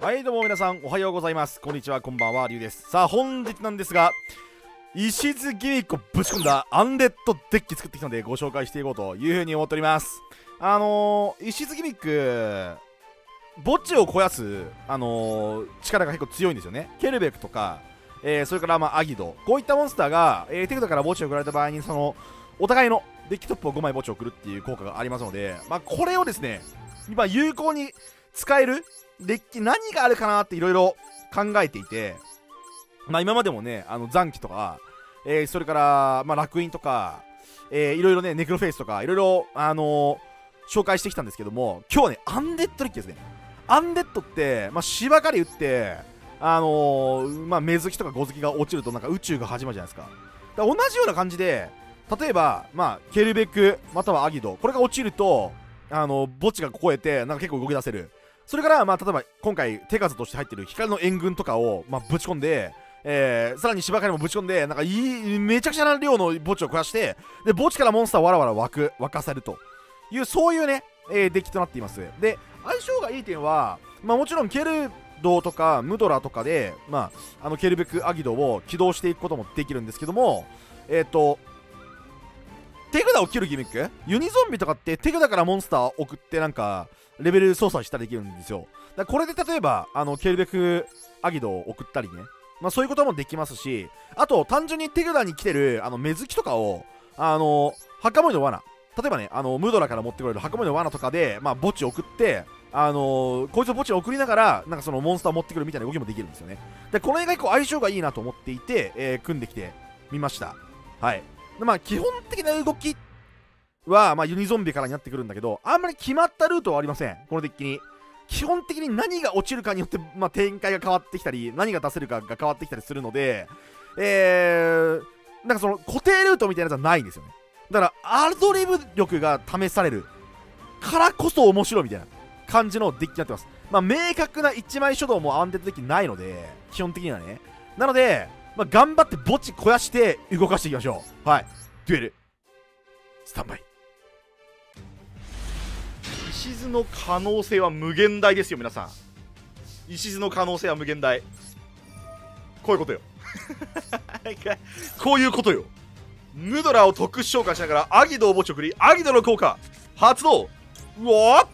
はいどうも皆さんおはようございます。こんにちはこんばんはりゅうです。さあ本日なんですが石津ギミックをぶち込んだアンデッドデッキ作ってきたのでご紹介していこうというふうに思っております。あのー、石津ギミック墓地を肥やす、あのー、力が結構強いんですよね。ケルベクとか、えー、それからまあアギド。こういったモンスターが、えー、手札から墓地を送られた場合にそのお互いのデッキトップを5枚墓地を送るっていう効果がありますので、まあ、これをですね今有効に使えるデッキ何があるかなっていろいろ考えていて、まあ、今までもねあの残機とか、えー、それから、まあ、楽園とか、えー、いろいろねネクロフェイスとかいろいろ、あのー、紹介してきたんですけども今日はねアンデッドデッキですね。アンデッドって、まあ、芝刈り打ってあのー、まあ、目月とか五月が落ちるとなんか宇宙が始まるじゃないですか。か同じような感じで例えば、まあ、ケルベクまたはアギドこれが落ちるとあの墓地が超えてなんか結構動き出せる。それから、まあ、例えば今回手数として入ってる光の援軍とかを、まあ、ぶち込んで、えー、さらに芝刈りもぶち込んでなんかいいめちゃくちゃな量の墓地を壊してで墓地からモンスターをわらわら湧く沸かせると。いうそういうね、えー、デッキとなっています。で相性がいい点は、まあ、もちろんケルドとかムドラとかで、まあ、あのケルベクアギドを起動していくこともできるんですけどもえっ、ー、と手札を切るギミック？ユニゾンビとかって手札からモンスター送ってなんかレベル操作したらできるんですよ。だこれで例えばあのケルベクアギドを送ったりね。まあそういうこともできますしあと単純に手札に来てるあの目月とかをあの墓守の罠。例えばねあのムドラから持ってくれる墓守の罠とかでまあ墓地送ってあのー、こいつを墓地を送りながらなんかそのモンスターを持ってくるみたいな動きもできるんですよね。でこれが結構相性がいいなと思っていて、えー、組んできてみました。はい。まあ基本的な動きは、まあ、ユニゾンビからになってくるんだけど、あんまり決まったルートはありません。このデッキに。基本的に何が落ちるかによって、まあ、展開が変わってきたり、何が出せるかが変わってきたりするので、えー、なんかその固定ルートみたいなやつはないんですよね。だから、アドリブ力が試されるからこそ面白いみたいな感じのデッキになってます。まあ、明確な1枚書道もアンデッドデッキないので、基本的にはね。なので、まあ、頑張って墓地肥やして動かしていきましょう。はい。デュエル、スタンバイ。石津の可能性は無限大ですよ皆さん。石津の可能性は無限大。こういうことよ。こういうことよ。ムドラを特殊召喚しながらアギドを墓地送りアギドの効果。発動うわ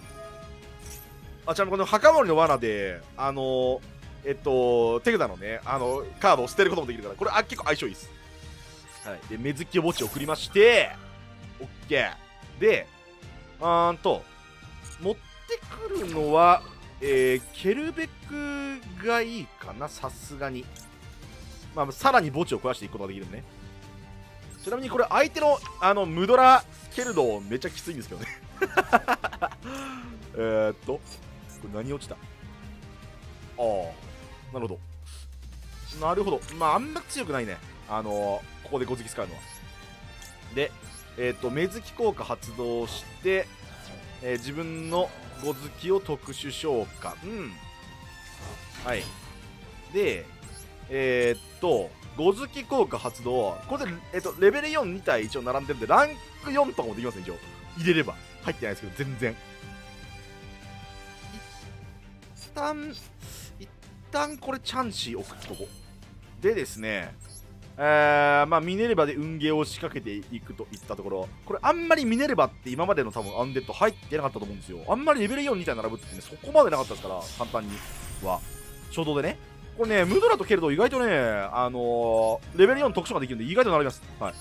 あちなみにこの墓守の罠であのー、えっと手札のねあのカードを捨てることもできるからこれあ結構相性いいですはいで目月を墓地送りましてオッケーでうんと持ってくるのは、えー、ケルベクがいいかな、さすがに。まあ、さらに墓地を壊していくことができるね。ちなみにこれ、相手の、あの、ムドラケルドめっちゃきついんですけどね。えっと、これ何落ちた？ああ、なるほど。なるほど。まあ、あんま強くないね。あのー、ここでゴズキ使うのは。で、えっ、ー、と、目月効果発動して、えー、自分のご好きを特殊召喚。うんはい。で、えー、っと、ご好き効果発動。これで、え、っと、レベル4、2体一応並んでるんで、ランク4とかもできますね、一応。入れれば。入ってないですけど、全然。一旦、一旦これチャンシー送っとこ。でですね、えー、まあ、ミネルヴァで運ゲーを仕掛けていくといったところ、これあんまりミネルヴァって今までの多分アンデッド入ってなかったと思うんですよ。あんまりレベル4みたいな並ぶってね、そこまでなかったですから、簡単には。衝動でね。これね、ムドラとケルド意外とね、あのー、レベル4特殊ができるんで意外と並びます。はい。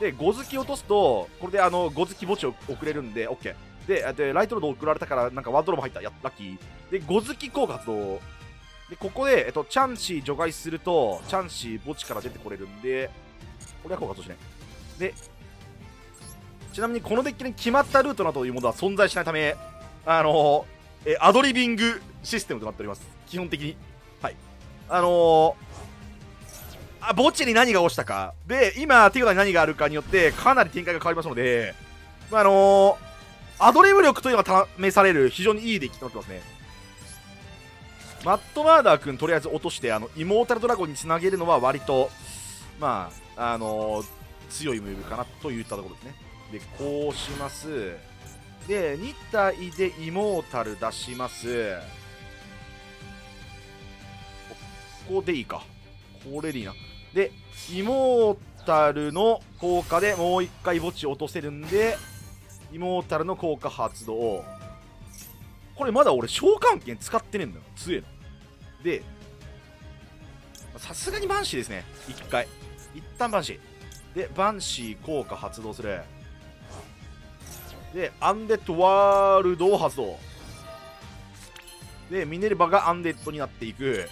で、5月落とすと、これであの、5月墓地を送れるんで、OK。で、でライトロード送られたから、なんかワンドローも入った。や、ラッキー。で、5月効果発動。で、ここで、えっと、チャンシー除外すると、チャンシー墓地から出てこれるんで、これは効果としね。で、ちなみにこのデッキに決まったルートなどというものは存在しないため、あのー、えアドリビングシステムとなっております。基本的に。はい。あのー、あ、墓地に何が落ちたか。で、今、手札に何があるかによって、かなり展開が変わりますので、まあ、あのー、アドリブ力というのが試される非常にいいデッキとなってますね。マットマーダー君とりあえず落としてあのイモータルドラゴンにつなげるのは割とまああのー、強いムーブかなといったところですね。でこうします。で2体でイモータル出します。ここでいいか。これでいいな。でイモータルの効果でもう一回墓地落とせるんでイモータルの効果発動。これまだ俺召喚剣使ってねえんだよ。強えの。でさすがにバンシーですね。一回。一旦バンシー。でバンシー効果発動する。でアンデッドワールドを発動。でミネルヴァがアンデッドになっていく。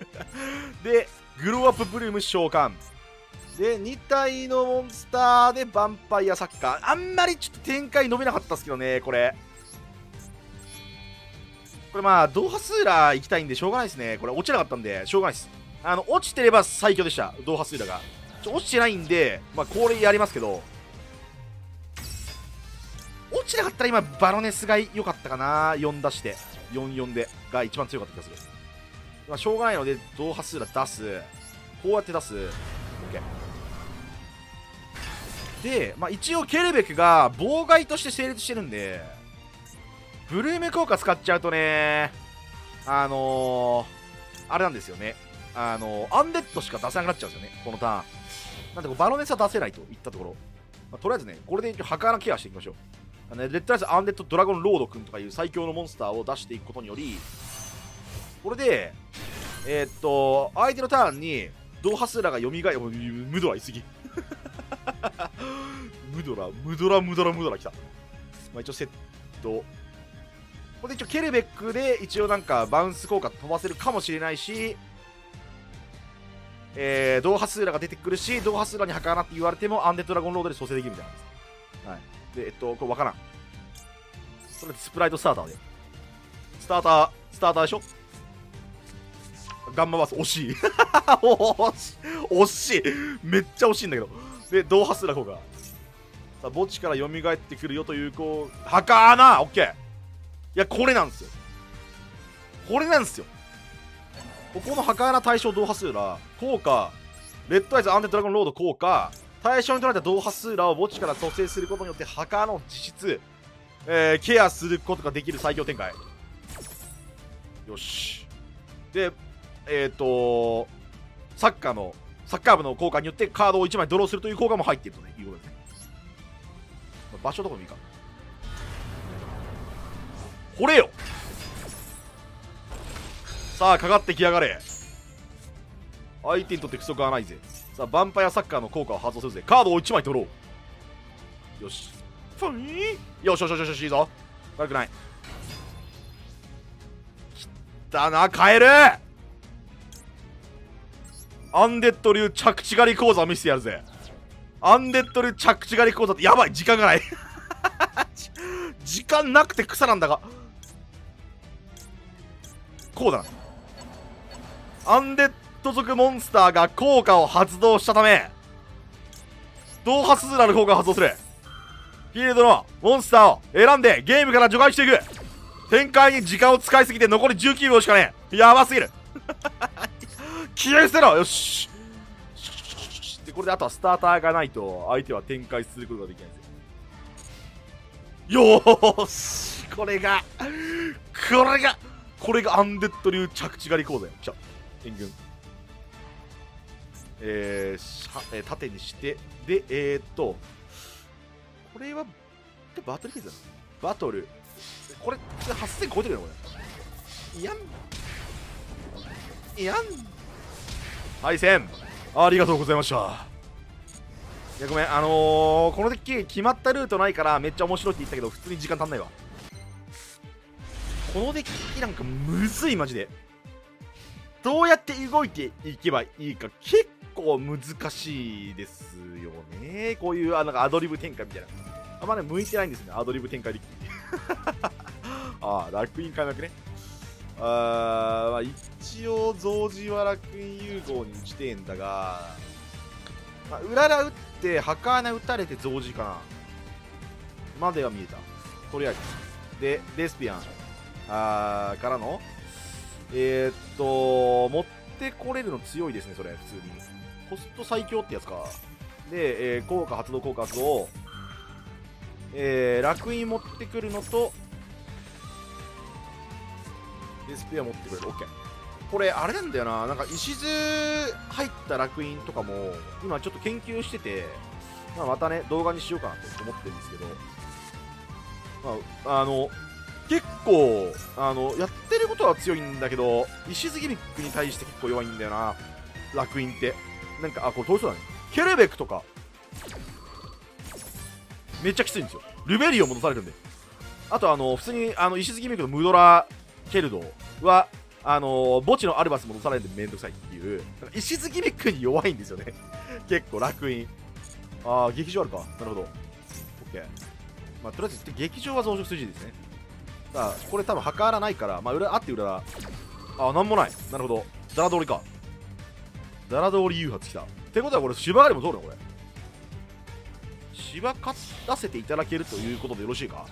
でグローアップブルーム召喚。で2体のモンスターでヴァンパイアサッカー。あんまりちょっと展開伸びなかったっすけどねこれ。これまあドーハスーラー行きたいんでしょうがないですね。これ落ちなかったんでしょうがないです。あの落ちてれば最強でした。ドーハスーラーが。ちょ落ちてないんでまあこれやりますけど。落ちなかったら今バロネスが良かったかな。4出して。44で。が一番強かった気がする。まあしょうがないのでドーハスーラー出す。こうやって出す。OK で、まあ、一応ケルベクが妨害として成立してるんで。ブルーム効果使っちゃうとねあのー、あれなんですよね。あのー、アンデッドしか出せなくなっちゃうんですよねこのターン。なんでこうバロネスは出せないといったところ、まあ、とりあえずねこれでハカーなケアしていきましょう。あの、ね、レッドライスアンデッドドラゴンロード君とかいう最強のモンスターを出していくことによりこれでえー、っと相手のターンにドーハスラが蘇りムドラいすぎ。ムドラムドラムドラムドラ来た、まあ、一応セット。これで一応ケルベックで一応なんかバウンス効果飛ばせるかもしれないしえー、ドーハスーラが出てくるし、ドーハスーラに墓穴って言われても、アンデッドラゴンロードで蘇生できるみたいな。はい。で、えっと、これわからん。それでスプライトスターターで。スターター、スターターでしょ？ガンマバース惜しい 惜しい惜しいめっちゃ惜しいんだけどでドーハスラコがさあ墓地から蘇ってくるよというこう墓穴オッケーいやこれなんですよ。これなんですよ。ここの墓穴対象ドーハスー効果レッドアイズアンデドラゴンロード効果対象に取られたドーハスーを墓地から蘇生することによって墓穴を実質、えー、ケアすることができる最強展開。よし。でえっ、ー、とサッカーのサッカー部の効果によってカードを1枚ドローするという効果も入っていると、ね、いうことですね。場所どこでもいいか。これよ。さあかかってきやがれ。相手にとって不足はないぜ。さあヴァンパイアサッカーの効果を発動するぜ。カードを1枚取ろう。よし。ファンよしよしよしよしいいぞ。悪くない。きったなカエル。アンデッド流着地狩り講座見せてやるぜ。アンデッド流着地狩り講座ってやばい。時間がない。時間なくて草なんだがこうだな。アンデッド族モンスターが効果を発動したためドーハスズラの効果を発動する。フィールドのモンスターを選んでゲームから除外していく。展開に時間を使いすぎて残り19秒しかねえ。やばすぎる。消え捨てろ。よし。でこれであとはスターターがないと相手は展開することができないですよ。よーし。これがこれがこれがアンデッド流着地狩り講座よ来た援軍。えー、えー、縦にして。でえー、っとこれはバトルフェイズだバトル。これ8000超えてるよこれいやんいやん敗戦。ありがとうございました。いやごめん。あのー、このデッキ決まったルートないからめっちゃ面白いって言ったけど普通に時間足んないわ。このデッキなんかむずいマジで。どうやって動いていけばいいか結構難しいですよね。こういうあなんかアドリブ展開みたいな。あんまね向いてないんですね。アドリブ展開でき ああ楽園開幕ね。あーまあ、一応、増字は楽園融合に打ちてんだが、まあ、うらら打って、墓穴打たれて増字かな。までは見えた。とりあえず。で、レスピアン。あーからの、えー、っと、持ってこれるの強いですね、それ、普通に。コスト最強ってやつか。で、えー、効果発動効果発動。えー、楽園持ってくるのと、デスペア持ってくれる OK これあれなんだよななんか石図入った楽印とかも今ちょっと研究してて、まあ、またね動画にしようかなと思ってるんですけど、まあ、あの結構あのやってることは強いんだけど石津ギミックに対して結構弱いんだよな。楽印って。なんかあこれ遠そうだね。ケルベクとか。めっちゃきついんですよ。ルベリオ戻されるんで。あとあの普通にあの石津ギミックのムドラケルドはあの墓地のアルバス戻されるんでめんどくさいっていう。石津ギミックに弱いんですよね。結構楽印ああ劇場あるか。なるほど。OK まあとりあえず劇場は増殖筋ですね。あこれ多分計らないからまあ裏あって裏だ。あなんもない。なるほど。ダラ通りか。ダラ通り誘発来た。ってことはこれ芝刈りも通るの？これ。芝刈らせていただけるということでよろしいか？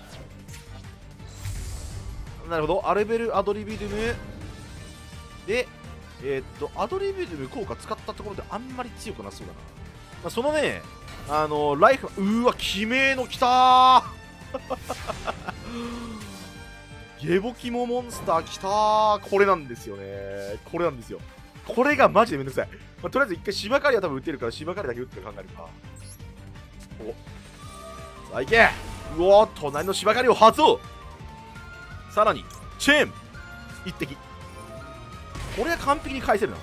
なるほど。アルベル・アドリビドゥム。でえー、っとアドリビドゥム効果使ったところであんまり強くなそうだな、まあ、そのねあのライフうーわ悲鳴のきたゲボキモモンスターきたー。これなんですよね。これなんですよ。これがマジでめんどくさい、まあ、とりあえず一回芝刈りは多分打てるから芝刈りだけ打って考えるか。お。さあいけ。うお隣の芝刈りを発動さらにチェーン。一滴。これは完璧に返せるな。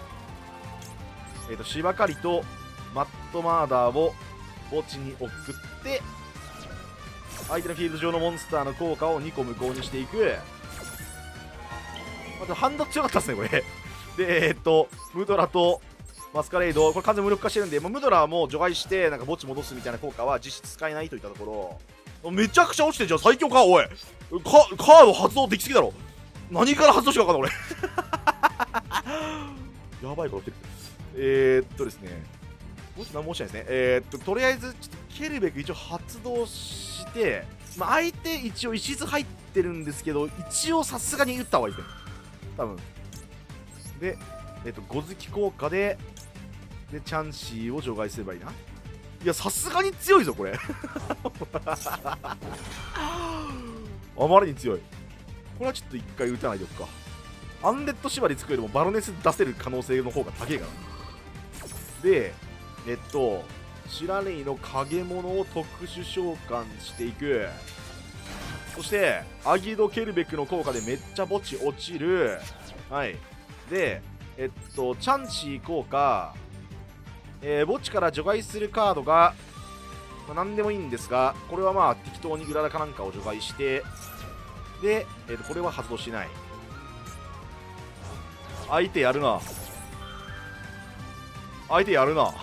えっ、ー、と芝刈りとマットマーダーを墓地に送って相手のフィールド上のモンスターの効果を2個無効にしていく。またハンド強かったですねこれ。でえっ、とムドラとマスカレード。これ完全無力化してるんで、まあ、ムドラーも除外してなんか墓地戻すみたいな効果は実質使えないといったところ。めちゃくちゃ落ちてんじゃん最強かおい。カカード発動できすぎだろ。何から発動しようかな俺。やばいことってる。えー、っとですね。もし何もしないですね。えー、っととりあえずちょっとケルベク一応発動して、まあ、相手一応石図入ってるんですけど一応さすがに打った方がいいです多分。でえ、っとゴズキ効果ででチャンシーを除外すればいいな。いやさすがに強いぞこれ。あまりに強い。これはちょっと一回打たないでおくか。アンデッド縛りつくよりもバロネス出せる可能性の方が高いから。でえっとシラレイの影物を特殊召喚していく。そしてアギド・ケルベクの効果でめっちゃ墓地落ちる。はい。でえっとチャンチー効果。えー、墓地から除外するカードが、まあ、何でもいいんですがこれはまあ適当にグラダかなんかを除外して。で、えー、とこれは発動しない。相手やるな。相手やるな。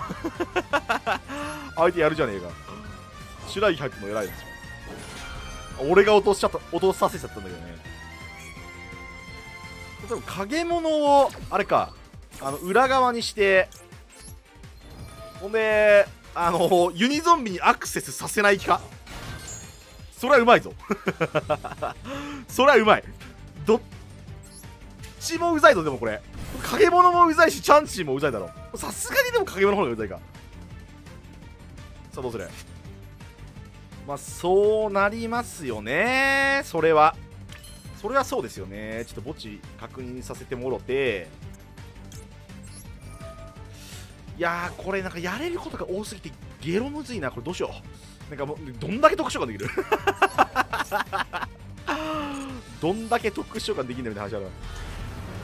相手やるじゃねえか。白木入っての偉いな。俺が落としちゃった落とさせちゃったんだけどね。例えば影物をあれか。あの裏側にしてほんであのユニゾンビにアクセスさせないか。それはうまいぞ。それはうまい。どっちもうざいぞでもこれ。影物もうざいしチャンチーもうざいだろ。さすがにでも影物の方がうざいか。さあどうする？まあそうなりますよね。それは。それはそうですよね。ちょっと墓地確認させてもろて。いやこれなんかやれることが多すぎてゲロむずいな。これどうしよう。なんかもうどんだけ特殊ができる？どんだけ特殊召喚できる んだみたいな話ある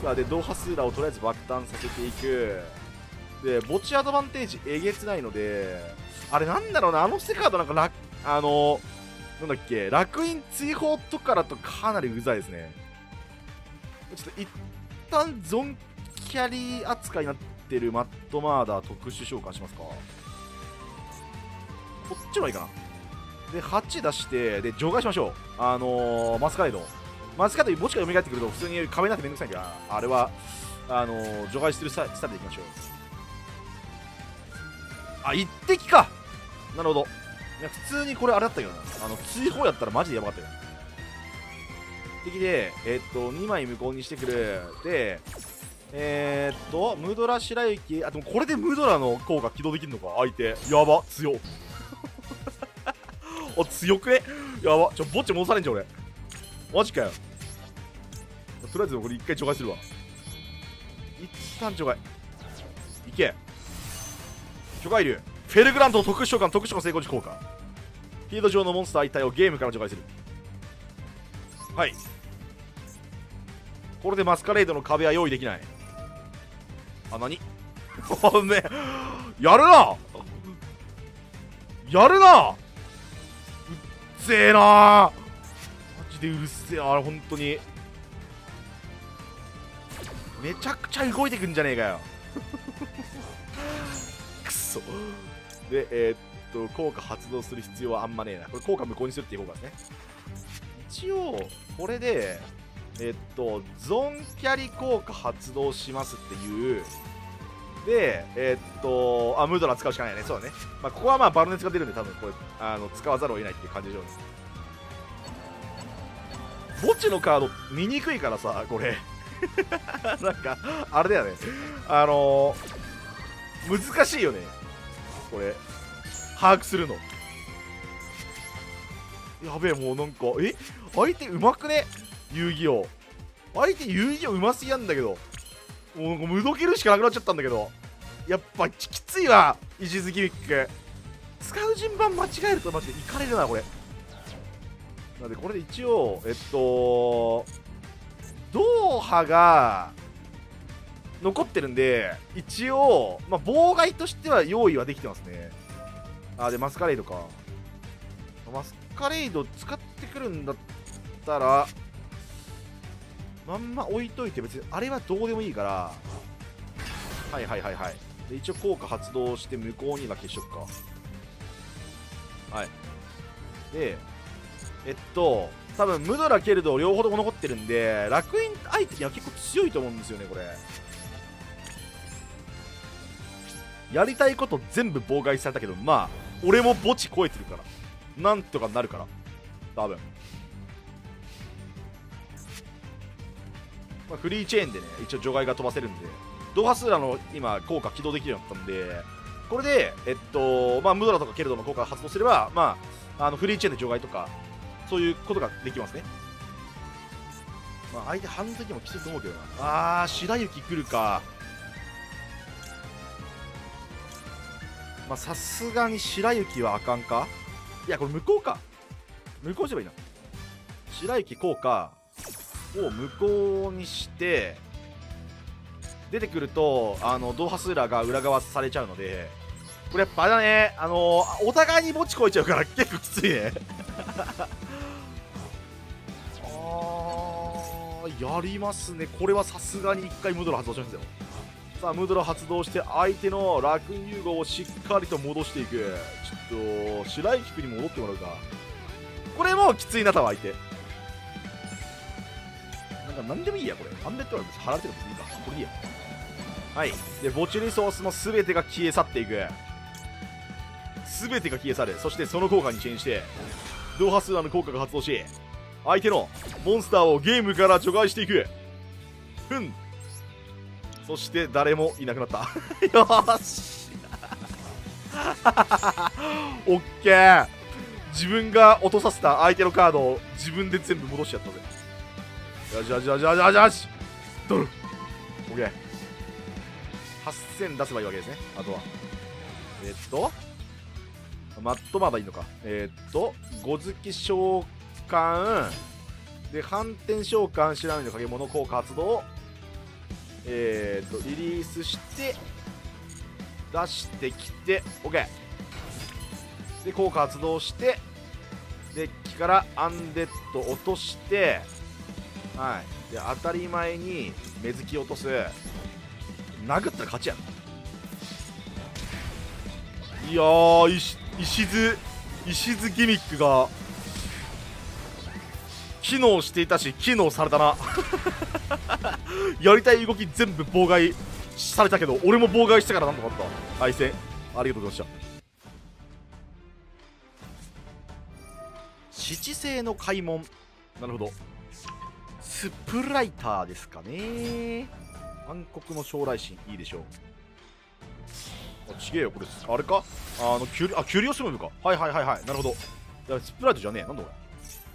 さあでドーハスーラーをとりあえず爆誕させていく。で墓地アドバンテージえげつないのであれなんだろうなあのステカードなんか楽あのなんだっけ楽印追放とかだとかなりうざいですね。ちょっと一旦ゾンキャリー扱いになってるマットマーダー特殊召喚しますか。こっちの方がいいかな。で8出してで除外しましょう。あのー、マスカレード。マスカレード墓地が蘇ってくると普通に壁になってめんどくさいんであれはあのー、除外するスタイルでいきましょう。あ一滴か。なるほど。いや普通にこれあれだったけどな。あの追放やったらマジでやばかったよ。敵でえー、っと2枚無効にしてくるでえー、っとムドラ白雪。あでもこれでムドラの効果起動できるのか？相手。やば。強 お強くね？やば。ちょぼっち戻されんじゃん俺。マジかよ。とりあえずこれ一回除外するわ。一旦除外。いけ。除外流。フェルグラント特殊召喚特殊召喚成功時効果。フィード上のモンスター一体をゲームから除外する。はい。これでマスカレードの壁は用意できない。あ何？おめやるな！やるな！うっぜえなマジでうるせえ。あれ本当に。めちゃくちゃ動いてくんじゃねえかよ。くそでえー、っと効果発動する必要はあんまねえな。これ効果無効にするっていう効果ですね。一応これでえっとゾンキャリ効果発動しますっていう。でえっとあムードラ使うしかないね。そうだね、まあ、ここはまあバルネツが出るんで多分これあの使わざるを得ないっていう感じでしょうね。墓地のカード見にくいからさこれ。なんかあれだよね。あのー、難しいよね。これ。把握するの。やべえもうなんかえ？相手うまくね？遊戯王。相手遊戯王うますぎなんだけど。もうむどけるしかなくなっちゃったんだけど。やっぱきついわ石月ウィック。使う順番間違えるとマジでいかれるなこれ。なんでこれで一応えっとドーハが残ってるんで一応、まあ、妨害としては用意はできてますね。あでマスカレードか。マスカレイド使ってくるんだったらまんま置いといて別にあれはどうでもいいから。はいはいはいはい。で一応効果発動して向こうには消しとくか。はい。でえっと多分ムドラケルド両方とも残ってるんで楽園相手には結構強いと思うんですよねこれ。やりたいこと全部妨害されたけどまあ俺も墓地超えてるからなんとかなるから多分、まあ、フリーチェーンでね一応除外が飛ばせるんでドハスーラの今効果起動できるようになったんでこれでえっとまあムドラとかケルドの効果が発動すればまああのフリーチェーンで除外とかそういうことができますね。まあ相手半時もきついと思うけどな。あー白雪来るか。まあさすがに白雪はあかんか？いやこれ向こうか。向こうすればいいな白雪効果を向こうにして出てくるとあのドーハスーラーが裏側されちゃうのでこれやっぱあれだねあのお互いに墓地超えちゃうから結構きついね。あーやりますね。これはさすがに1回ムードラ発動しますよさあムードラ発動して相手の楽園融合をしっかりと戻していく。ちょっと白雪君に戻ってもらうか。これもきついな多分相手。なんか何でもいいやこれ。アンデッドは別に貼られてるんですいいか。これでいいや。はい。で墓地リソースの全てが消え去っていく。全てが消え去る。そしてその効果にチェンしてドーハスーラの効果が発動し相手のモンスターをゲームから除外していく。ふん。そして誰もいなくなった。よし。オッケー。自分が落とさせた相手のカードを自分で全部戻しちゃったぜ。よしよしよしよしよしよし。ドル。オッケー。8000出せばいいわけですねあとは。えっと。マットまだいいのか。えっと。五月召喚。で反転召喚白波の影物効果発動えー、とリリースして出してきて OK で効果発動してデッキからアンデッド落としてはい。で当たり前に目付き落とす。殴ったら勝ちやいやー石石津石津ギミックが機能していたし機能されたな。やりたい動き全部妨害されたけど俺も妨害したからなんとかあった。対戦。ありがとうございました。七星の開門。なるほど。スプライターですかね。暗黒の将来心いいでしょう。あちげえよこれ。あれか？あのキュリあキュリオスムーブか。はいはいはいはい。なるほど。いやスプライトじゃねえ。なんだこれ。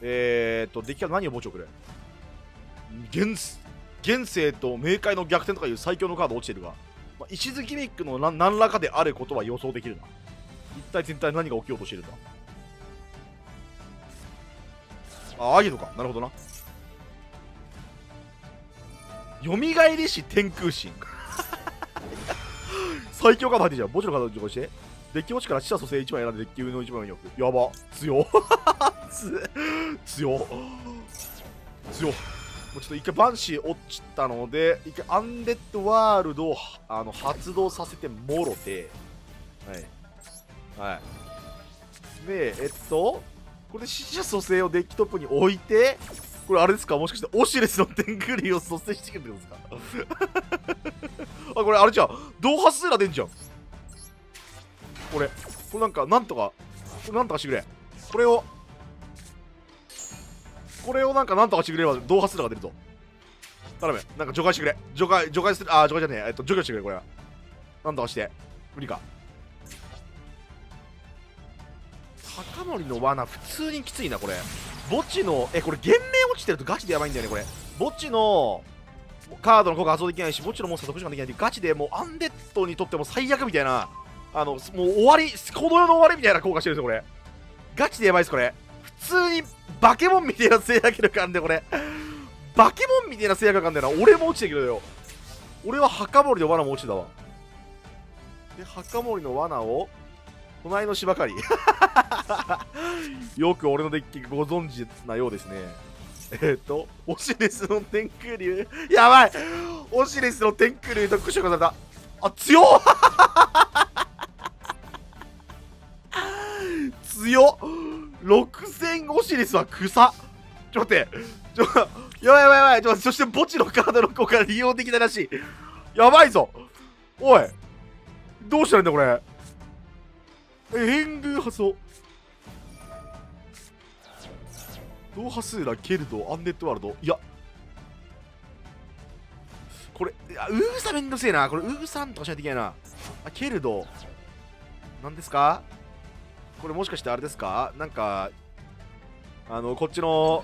えーっとデッキは何を墓地をくれゲンス。現世と冥界の逆転とかいう最強のカード落ちてるが、まあ、石津ギミックの何何らかであることは予想できるな。一体全体何が起きようとしてるんだあアギトか。なるほどな。よみがえりし天空神。最強カード入ってじゃん墓地のカードとかして。デッキ落ちから死者蘇生1枚選んでデッキ上の1枚に置く。やば。強。つ強。強。もうちょっと一回バンシー落ちたので一回アンデッドワールドをあの発動させてもろて。はい。はい。でえっとこれで死者蘇生をデッキトップに置いてこれあれですか？もしかしてオシレスのテングリーを蘇生してくるってことですか？あこれあれじゃん。ドーハスーラ出んじゃん。これ。これなんかなんとかなんとかしてくれ。これをこれをなんかなんとかしてくれればドーハスーラが出るぞ。頼むなんか除外してくれ。除外除外するあ除外じゃねええっと除去してくれこれは。なんとかして。無理か。高森の罠普通にきついなこれ。墓地のえこれ幻命落ちてるとガチでやばいんだよねこれ。墓地のカードの効果発動できないし墓地のモンスター特殊化できないってガチでもうアンデッドにとっても最悪みたいなあのもう終わりこの世の終わりみたいな効果してるんですよこれ。ガチでやばいですこれ。通にバケモンみたいな制約力あんでこれ。バケモンみたいな制約力あんだよな。俺も落ちてるけどよ。俺は墓守りの罠も落ちてたわ。で墓守の罠を隣の芝刈り。よく俺のデッキご存知なようですね。えっ、ー、とオシレスの天空竜。やばい！オシレスの天空竜とクショがされた。あ強っ！強っ！6000オシリスは草。ちょっと待って。ちょやばいやばいやばい。ちょそして墓地のカードの効果利用できないらしい。やばいぞ。おい。どうしたらいいんだこれ。え援軍発動ドーハスーラケルドアンデッドワールド。いや。これいやウーサめんどくせえな。これウーサンとかしないといけないな。あケルド何ですか？これもしかしてあれですか？なんかあのこっちの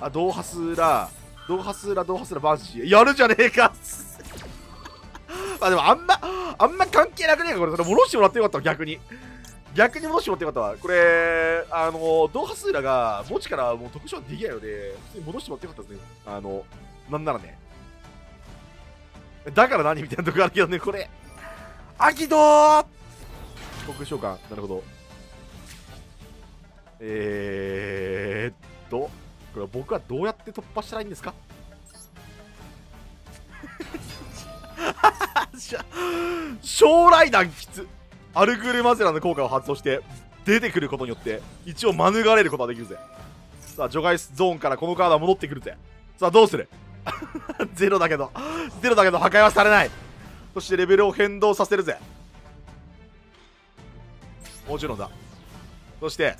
あドーハスーラドーハスーラドーハスーラバンシーやるじゃねえか。あでもあんまあんま関係なくねえか？これそれ戻してもらってよかった逆に。逆に戻してもらってよかったわ。これあのドーハスーラが墓地からもう特殊はできないので普通に戻してもらってよかったですね。あのなんならね。だから何？みたいなとこあるけどねこれ。アキドー！国召喚。なるほど。えー、っとこれは僕はどうやって突破したらいいんですか？将来弾きつアルグルマゼラの効果を発動して出てくることによって一応免れることができるぜ。さあ除外ゾーンからこのカードは戻ってくるぜ。さあどうする？ゼロだけどゼロだけど破壊はされない。そしてレベルを変動させるぜ。もちろんだそして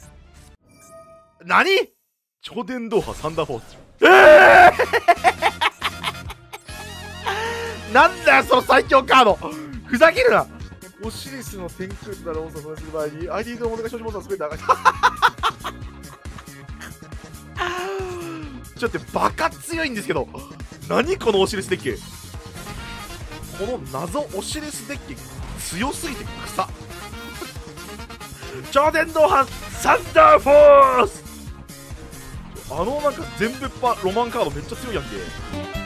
何？超電導波サンダーフォース。ええー、なんだよその最強カード。ふざけるな。オシリスの天空となるモンスターをする場合に ID のモデルが所持モーすべて上がちょっとバカ強いんですけど。何このオシリスデッキ？この謎オシリスデッキ強すぎて草。超電導波サンダーフォースあのなんか全部ロマンカードめっちゃ強いやんけ。